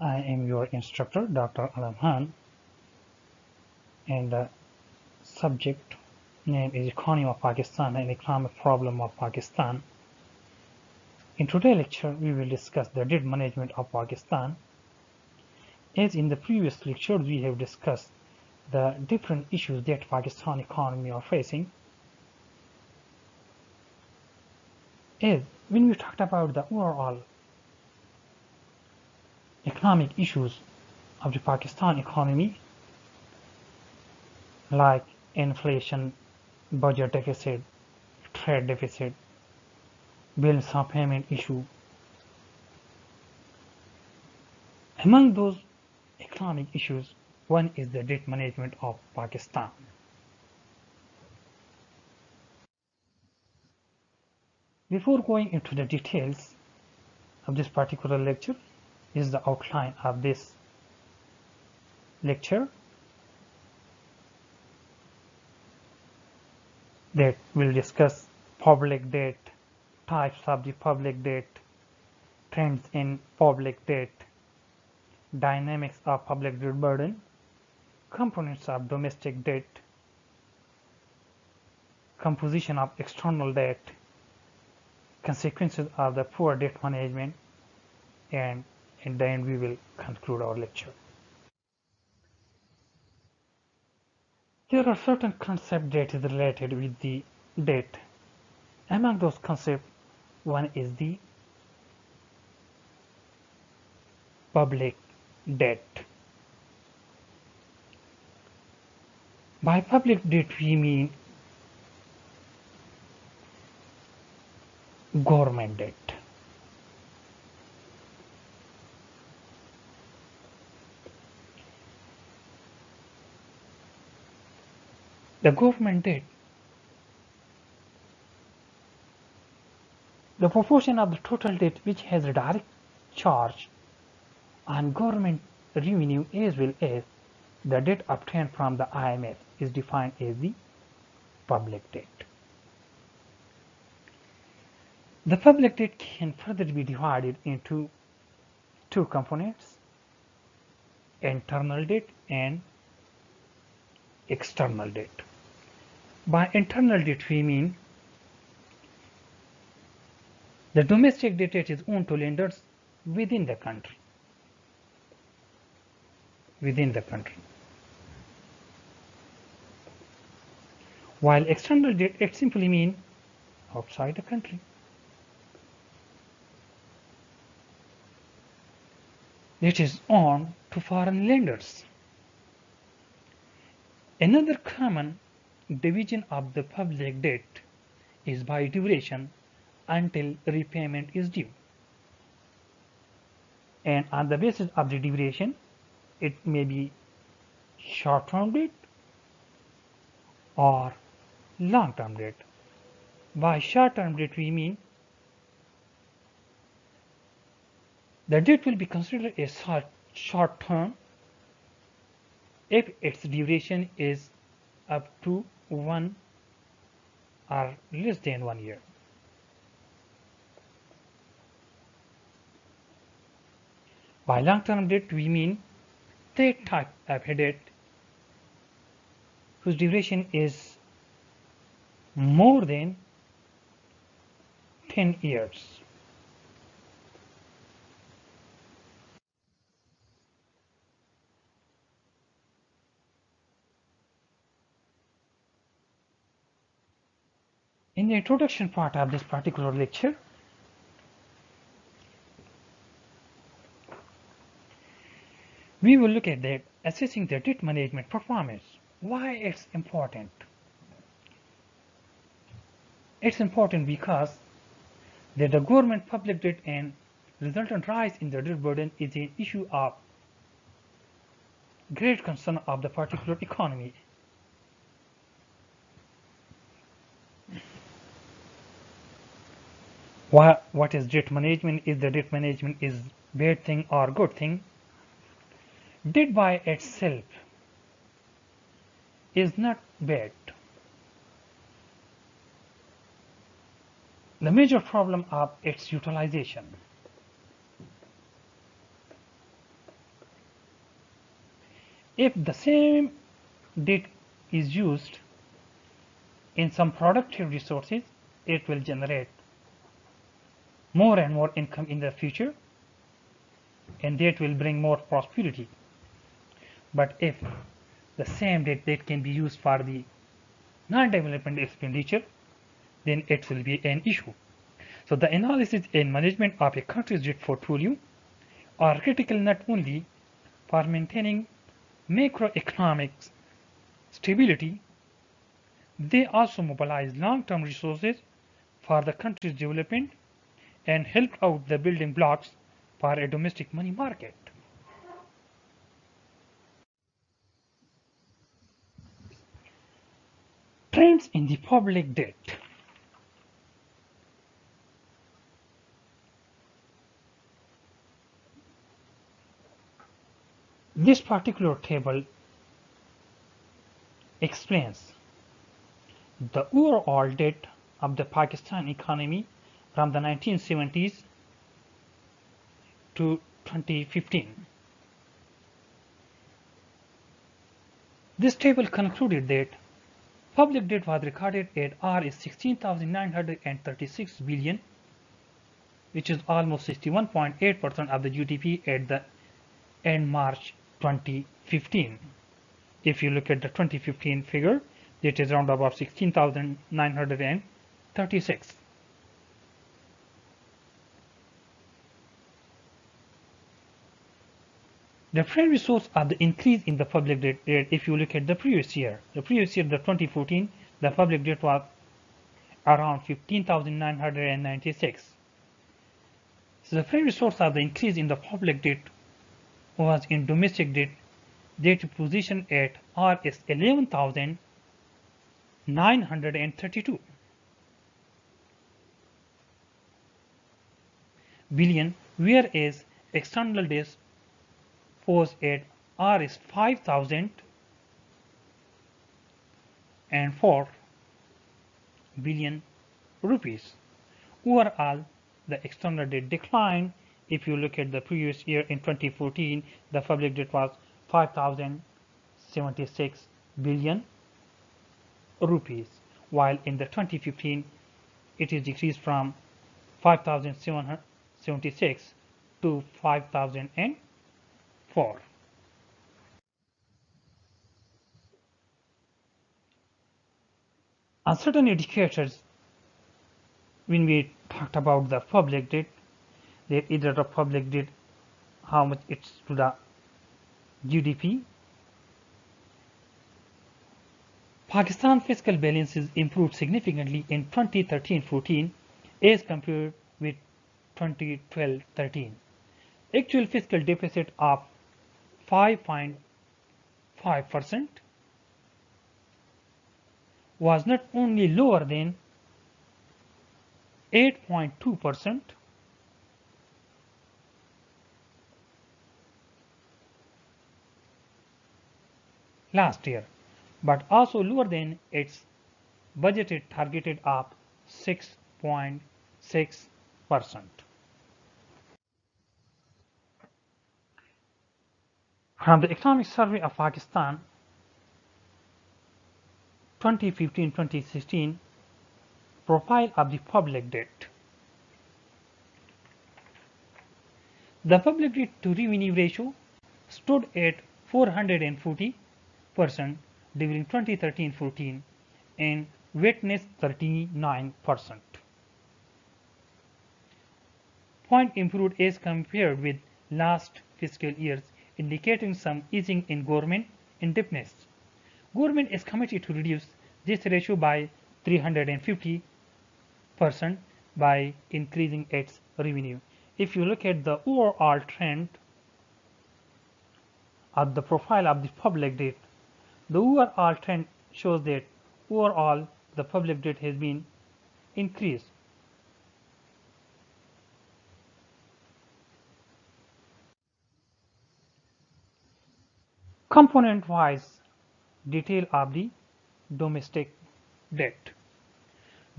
I am your instructor, Dr. Alam Khan, and the subject name is Economy of Pakistan and Economic Problem of Pakistan. In today's lecture, we will discuss the debt management of Pakistan. As in the previous lectures, we have discussed the different issues that Pakistan economy are facing. As when we talked about the overall economic issues of the Pakistan economy, like inflation, budget deficit, trade deficit, balance of payment issue. Among those economic issues, one is the debt management of Pakistan. Before going into the details of this particular lecture, is the outline of this lecture. That will discuss public debt, types of the public debt, trends in public debt, dynamics of public debt burden, components of domestic debt, composition of external debt, consequences of the poor debt management, and in then we will conclude our lecture. There are certain concepts that is related with the debt. Among those concepts, one is the public debt. By public debt we mean government debt. The government debt, the proportion of the total debt which has a direct charge on government revenue as well as the debt obtained from the IMF is defined as the public debt. The public debt can further be divided into two components, internal debt and external debt. By internal debt we mean the domestic debt is owned to lenders within the country. Within the country. While external debt it simply means outside the country. It is on to foreign lenders. Another common division of the public debt is by duration until repayment is due. And on the basis of the duration, it may be short-term debt or long-term debt. By short-term debt, we mean the debt will be considered a short-term if its duration is up to one or less than one year. By long-term debt, we mean that type of debt whose duration is more than 10 years. In the introduction part of this particular lecture, we will look at the assessing the debt management performance. Why it's important? It's important because that the government public debt and resultant rise in the debt burden is an issue of great concern of the particular economy. What, what is debt management? Is the debt management is bad thing or good thing? Debt by itself is not bad. The major problem of its utilization. if the same debt is used in some productive resources, it will generate more and more income in the future and that will bring more prosperity. But if the same debt that can be used for the non-development expenditure, then it will be an issue. So the analysis and management of a country's debt portfolio are critical not only for maintaining macroeconomic stability, they also mobilize long-term resources for the country's development and help out the building blocks for a domestic money market. Trends in the public debt. This particular table explains the overall debt of the Pakistan economy from the 1970s to 2015. This table concluded that public debt was recorded at R is 16,936 billion, which is almost 61.8% of the GDP at the end March 2015. If you look at the 2015 figure, it is around about 16,936. The primary source of the increase in the public debt, if you look at the previous year, the previous year, the 2014, the public debt was around 15,996. So the primary source of the increase in the public debt was in domestic debt, debt position at RS 11,932 billion, whereas external debt was at R is 5000 and 4 billion rupees. Overall, the external debt declined. If you look at the previous year in 2014, the public debt was 5076 billion rupees, while in the 2015 it is decreased from 5776 to 5004. On certain indicators, when we talked about the public debt, that either the public debt, how much it's to the GDP. Pakistan fiscal balances improved significantly in 2013-14 as compared with 2012-13. Actual fiscal deficit of 5.5 percent was not only lower than 8.2 percent last year but also lower than its budgeted targeted of 6.6 percent From the Economic Survey of Pakistan 2015-2016 Profile of the Public Debt The public debt to revenue ratio stood at 440 percent during 2013-14 and witnessed 39 percent. Point improved as compared with last fiscal years indicating some easing in government indebtedness. Government is committed to reduce this ratio by 350 percent by increasing its revenue. If you look at the overall trend of the profile of the public debt, the overall trend shows that overall the public debt has been increased component-wise detail of the domestic debt.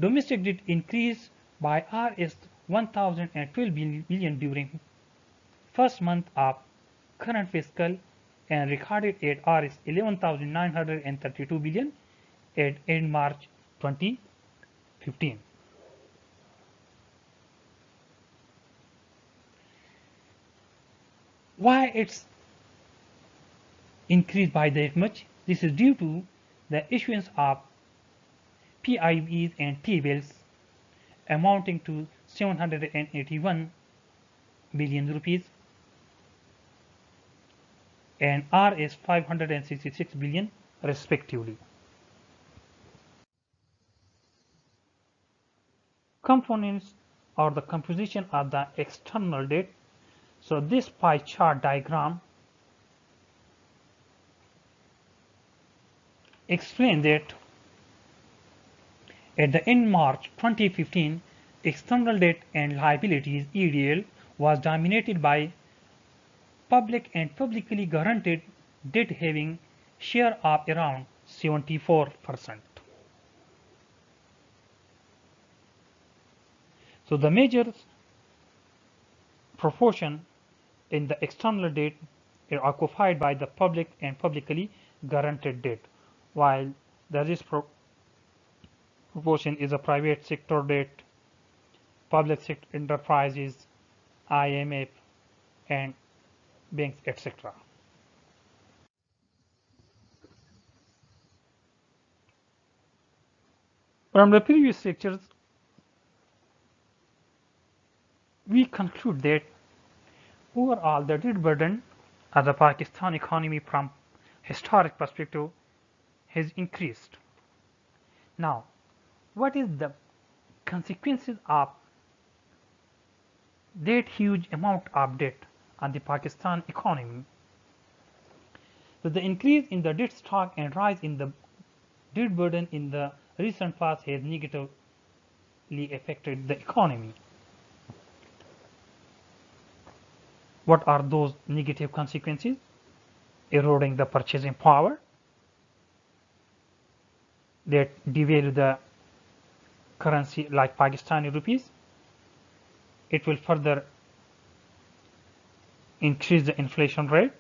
Domestic debt increased by Rs 1012 billion during first month of current fiscal and recorded at Rs 11,932 billion at end March 2015. Why it's increased by that much? This is due to the issuance of PIBs and T-bills amounting to 781 billion rupees and Rs 566 billion respectively. Components or the composition of the external debt. So this pie chart diagram explains that at the end March 2015, external debt and liabilities EDL was dominated by public and publicly guaranteed debt having share of around 74%. So the major proportion in the external debt are occupied by the public and publicly guaranteed debt, while the rest proportion is a private sector debt, public sector enterprises, IMF, and banks, etc. From the previous lectures, we conclude that overall the debt burden of the Pakistan economy from historic perspective has increased. Now, what is the consequences of that huge amount of debt on the Pakistan economy. So the increase in the debt stock and rise in the debt burden in the recent past has negatively affected the economy. What are those negative consequences? Eroding the purchasing power, that devalue the currency like Pakistani rupees. It will further increase the inflation rate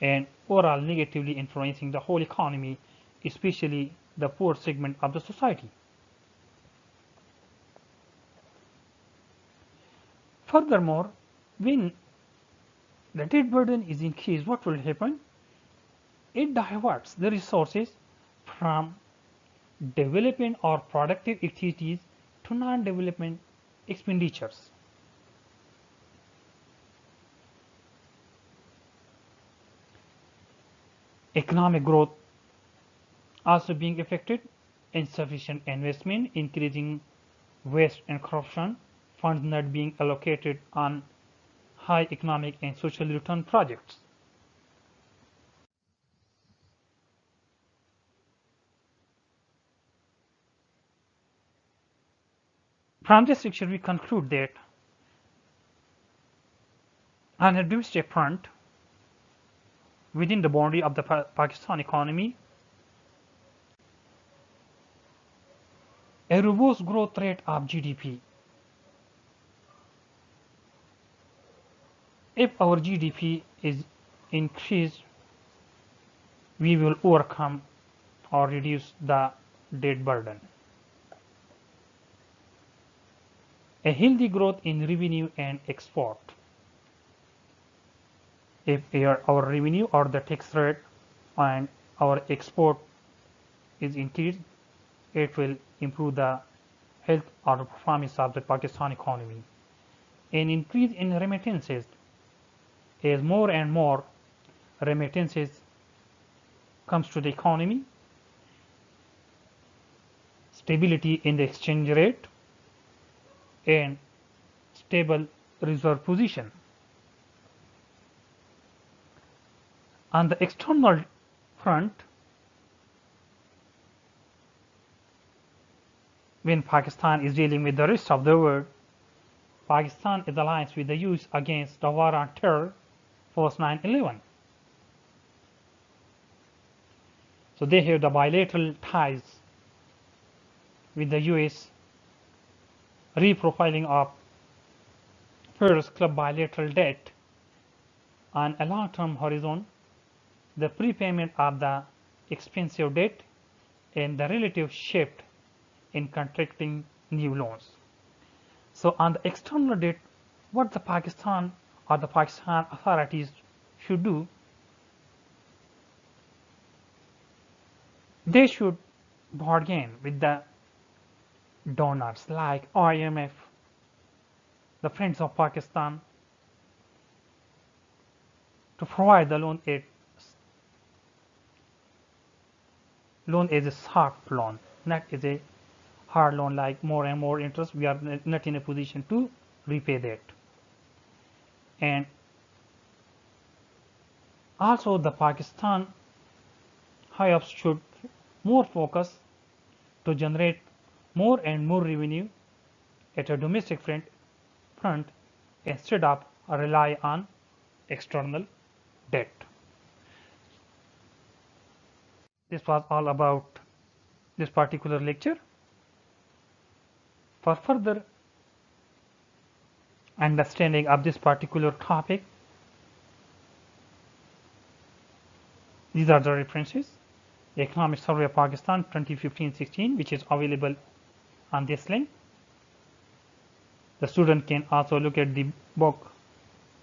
and overall negatively influencing the whole economy, especially the poor segment of the society. Furthermore, when the debt burden is increased, what will happen? It diverts the resources from development or productive activities to non-development expenditures. Economic growth also being affected, insufficient investment, increasing waste and corruption, funds not being allocated on high economic and social return projects. From this lecture, we conclude that an a domestic front, within the boundary of the pa Pakistan economy, a robust growth rate of GDP. If our GDP is increased, we will overcome or reduce the debt burden. A healthy growth in revenue and export. If our revenue or the tax rate and our export is increased, it will improve the health or performance of the Pakistan economy. An increase in remittances as more and more remittances comes to the economy, stability in the exchange rate, and stable reserve position. On the external front, when Pakistan is dealing with the rest of the world, Pakistan is alliance with the US against the war on terror post 9-11. So they have the bilateral ties with the US reprofiling of Paris Club bilateral debt on a long-term horizon the prepayment of the expensive debt and the relative shift in contracting new loans. So on the external debt, what the Pakistan or the Pakistan authorities should do, they should bargain with the donors like IMF, the Friends of Pakistan, to provide the loan aid loan is a soft loan not as a hard loan like more and more interest we are not in a position to repay that. And also the Pakistan high ups should more focus to generate more and more revenue at a domestic front, front instead of rely on external debt. This was all about this particular lecture. For further understanding of this particular topic, these are the references. Economic Survey of Pakistan 2015-16 which is available on this link. The student can also look at the book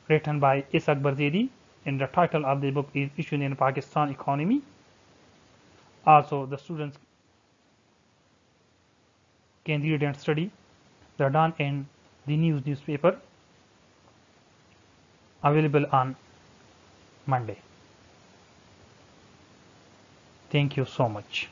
written by S. Akbar Zaidi and the title of the book is Issues in Pakistan Economy also the students can read and study the Dawn in the news newspaper available on Monday. Thank you so much.